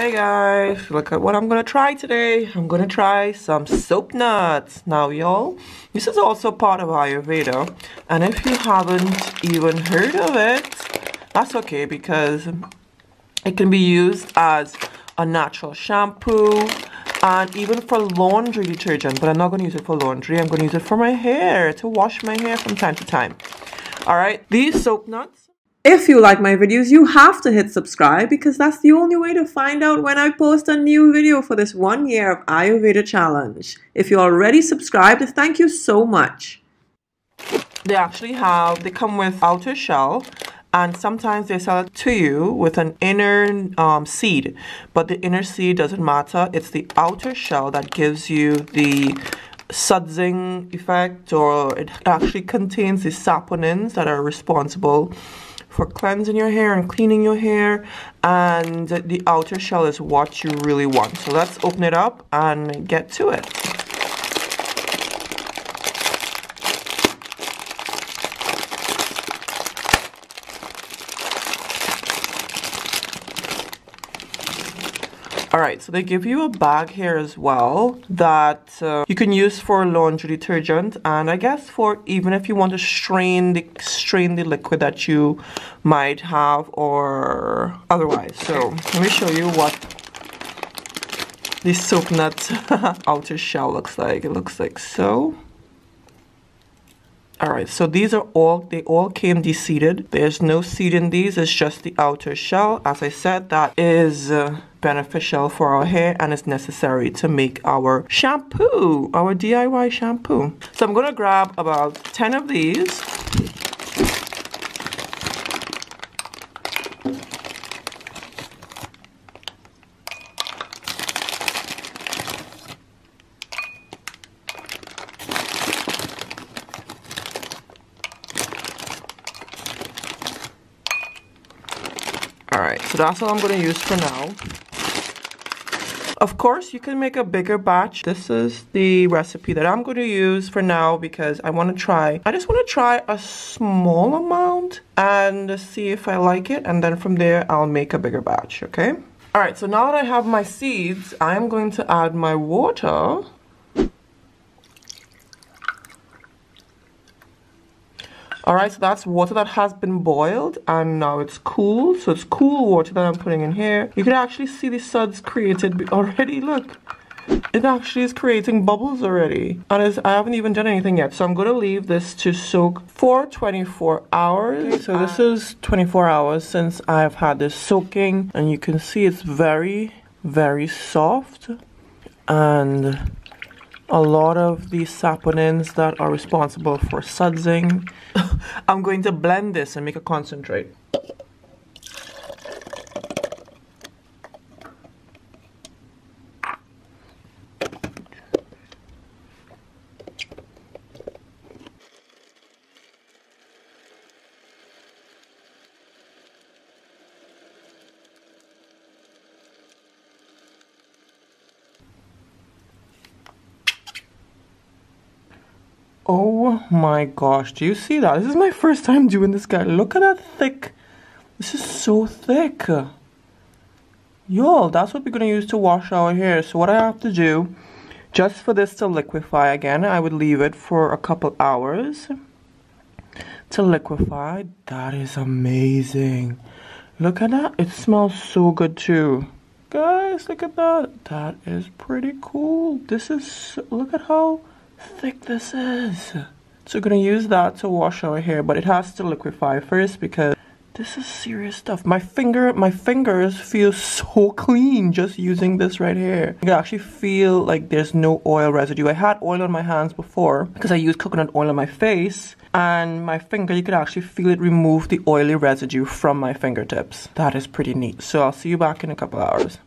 Hey guys, look at what I'm gonna try today. I'm gonna try some soap nuts. Now y'all, this is also part of Ayurveda. And if you haven't even heard of it, that's okay because it can be used as a natural shampoo and even for laundry detergent. But I'm not gonna use it for laundry. I'm gonna use it for my hair, to wash my hair from time to time. All right, these soap nuts if you like my videos, you have to hit subscribe because that's the only way to find out when I post a new video for this one year of Ayurveda challenge. If you're already subscribed, thank you so much. They actually have, they come with outer shell and sometimes they sell it to you with an inner um, seed. But the inner seed doesn't matter. It's the outer shell that gives you the sudsing effect or it actually contains the saponins that are responsible for cleansing your hair and cleaning your hair and the outer shell is what you really want. So let's open it up and get to it. All right, so they give you a bag here as well that uh, you can use for laundry detergent and I guess for even if you want to strain the strain the liquid that you might have or otherwise. So let me show you what this soap nut outer shell looks like. It looks like so. All right, so these are all, they all came de-seeded. There's no seed in these, it's just the outer shell. As I said, that is uh, beneficial for our hair and it's necessary to make our shampoo, our DIY shampoo. So I'm gonna grab about 10 of these Alright, so that's all I'm going to use for now. Of course, you can make a bigger batch. This is the recipe that I'm going to use for now because I want to try. I just want to try a small amount and see if I like it. And then from there, I'll make a bigger batch, okay? Alright, so now that I have my seeds, I'm going to add my water. Alright, so that's water that has been boiled and now it's cool. So it's cool water that I'm putting in here. You can actually see the suds created already. Look, it actually is creating bubbles already. And I haven't even done anything yet. So I'm going to leave this to soak for 24 hours. So this is 24 hours since I've had this soaking. And you can see it's very, very soft. And a lot of the saponins that are responsible for sudsing. I'm going to blend this and make a concentrate. Oh my gosh, do you see that? This is my first time doing this, guy. Look at that thick. This is so thick. Y'all, that's what we're going to use to wash our hair. So what I have to do, just for this to liquefy again, I would leave it for a couple hours to liquefy. That is amazing. Look at that. It smells so good too. Guys, look at that. That is pretty cool. This is, look at how thick this is. So we're to use that to wash our hair, but it has to liquefy first because this is serious stuff. My finger, my fingers feel so clean just using this right here. You can actually feel like there's no oil residue. I had oil on my hands before because I used coconut oil on my face and my finger, you could actually feel it remove the oily residue from my fingertips. That is pretty neat. So I'll see you back in a couple hours.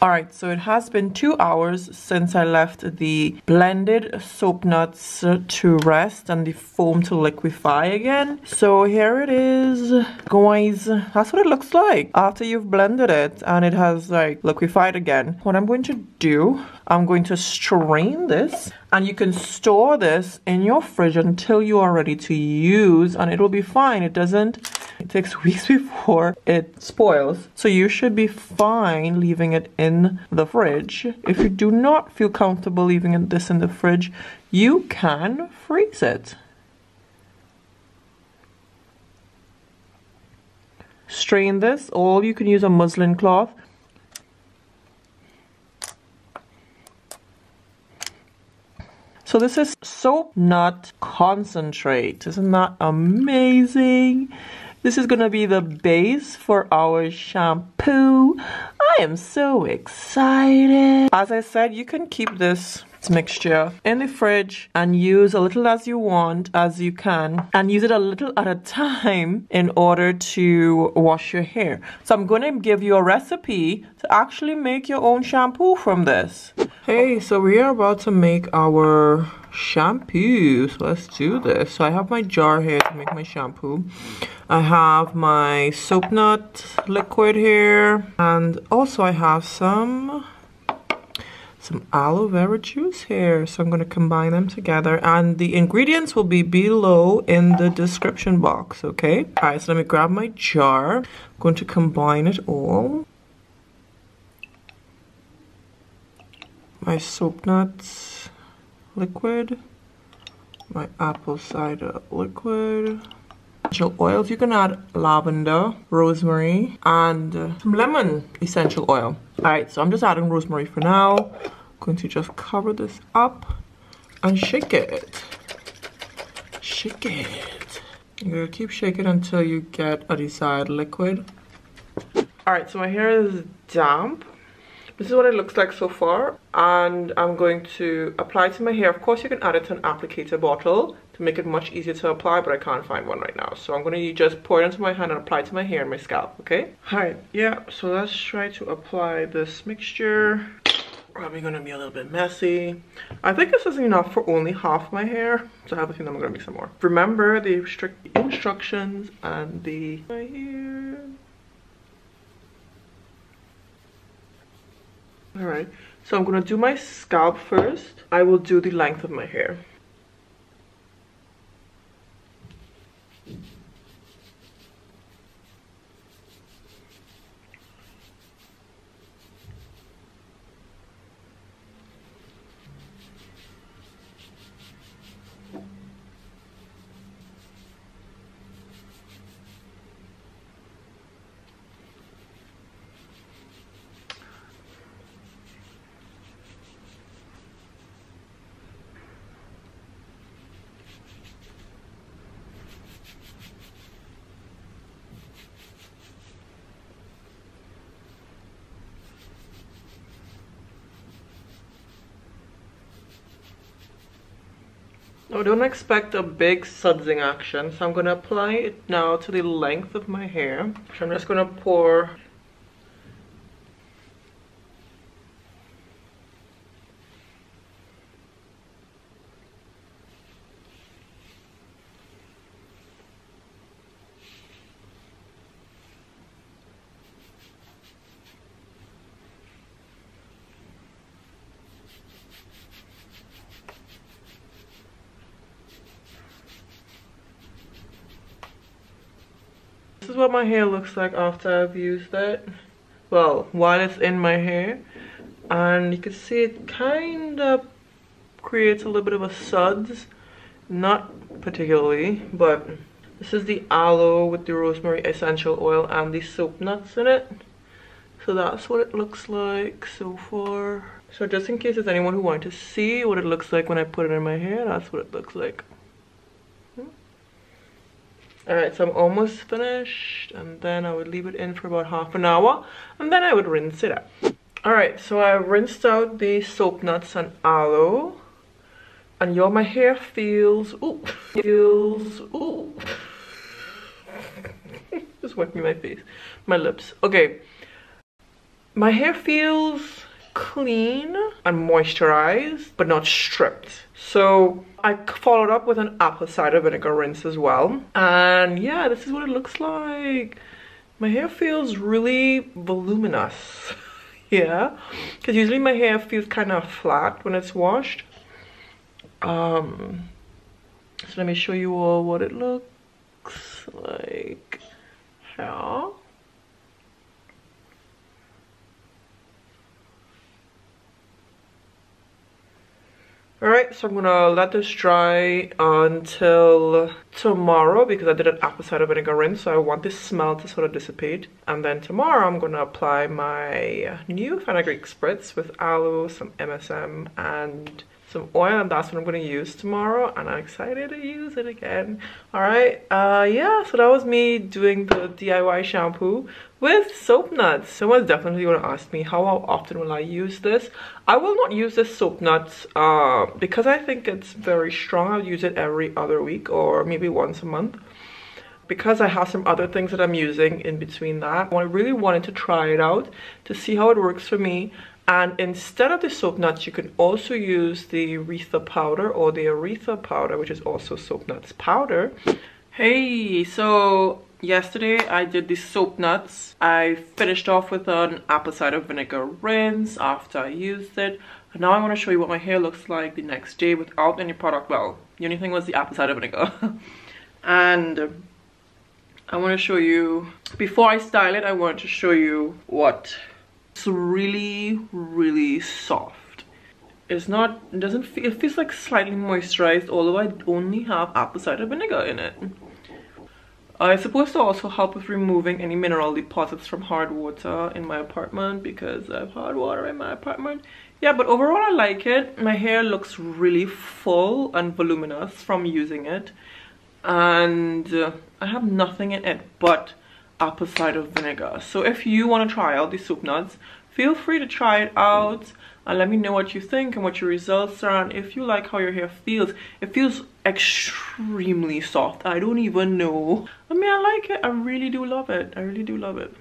Alright, so it has been two hours since I left the blended soap nuts to rest and the foam to liquefy again. So here it is, guys. That's what it looks like after you've blended it and it has like liquefied again. What I'm going to do, I'm going to strain this and you can store this in your fridge until you are ready to use and it will be fine. It doesn't it takes weeks before it spoils. So you should be fine leaving it in the fridge. If you do not feel comfortable leaving this in the fridge you can freeze it. Strain this. Or you can use a muslin cloth So this is soap nut concentrate. Isn't that amazing? This is to be the base for our shampoo. I am so excited. As I said, you can keep this mixture in the fridge and use a little as you want as you can and use it a little at a time in order to wash your hair. So i'm going to give you a recipe to actually make your own shampoo from this. Hey so we are about to make our shampoo so let's do this. So i have my jar here to make my shampoo. I have my soap nut liquid here and also i have some some aloe vera juice here. So I'm going to combine them together and the ingredients will be below in the description box, okay? All right, so let me grab my jar. I'm going to combine it all. My soap nuts liquid, my apple cider liquid, essential oils. You can add lavender, rosemary, and uh, some lemon essential oil. All right, so I'm just adding rosemary for now going to just cover this up and shake it. Shake it. You're gonna keep shaking until you get a desired liquid. Alright, so my hair is damp. This is what it looks like so far. And I'm going to apply to my hair. Of course, you can add it to an applicator bottle to make it much easier to apply, but I can't find one right now. So I'm going to just pour it into my hand and apply to my hair and my scalp, okay? Alright, yeah, so let's try to apply this mixture probably gonna be a little bit messy. I think this is enough for only half my hair, so I have a feeling I'm gonna make some more. Remember the strict instructions and the my hair. Alright, so I'm gonna do my scalp first. I will do the length of my hair. I don't expect a big sudsing action, so I'm to apply it now to the length of my hair. So I'm just to pour what my hair looks like after I've used it. Well, while it's in my hair. And you can see it kind of creates a little bit of a suds. Not particularly, but this is the aloe with the rosemary essential oil and the soap nuts in it. So that's what it looks like so far. So just in case there's anyone who wanted to see what it looks like when I put it in my hair, that's what it looks like. Alright, so I'm almost finished and then I would leave it in for about half an hour and then I would rinse it out. Alright, so I rinsed out the soap nuts and aloe and y'all my hair feels, ooh, feels, ooh. Just wiping my face, my lips. Okay, my hair feels clean and moisturized but not stripped. So I followed up with an apple cider vinegar rinse as well. And yeah, this is what it looks like. My hair feels really voluminous. yeah, because usually my hair feels kind of flat when it's washed. Um, so let me show you all what it looks like here. Alright, so I'm gonna let this dry until tomorrow because I did an apple cider vinegar rinse, so I want this smell to sort of dissipate. And then tomorrow I'm gonna apply my new fenugreek spritz with aloe, some MSM, and some oil and that's what I'm to use tomorrow and I'm excited to use it again. Alright, uh, yeah, so that was me doing the DIY shampoo with soap nuts. Someone's definitely to ask me how often will I use this. I will not use this soap nuts uh, because I think it's very strong. I'll use it every other week or maybe once a month because I have some other things that I'm using in between that, I really wanted to try it out to see how it works for me and instead of the soap nuts, you can also use the aritha powder or the aritha powder, which is also soap nuts powder. Hey, so yesterday I did the soap nuts. I finished off with an apple cider vinegar rinse after I used it. And now I want to show you what my hair looks like the next day without any product. Well, the only thing was the apple cider vinegar. and I want to show you, before I style it, I want to show you what it's really, really soft. It's not, it doesn't feel, it feels like slightly moisturized, although I only have apple cider vinegar in it. It's supposed to also help with removing any mineral deposits from hard water in my apartment because I have hard water in my apartment. Yeah, but overall I like it. My hair looks really full and voluminous from using it. And uh, I have nothing in it but apple cider vinegar. So if you want to try out these soup nuts, feel free to try it out and let me know what you think and what your results are and if you like how your hair feels. It feels extremely soft. I don't even know. I mean, I like it. I really do love it. I really do love it.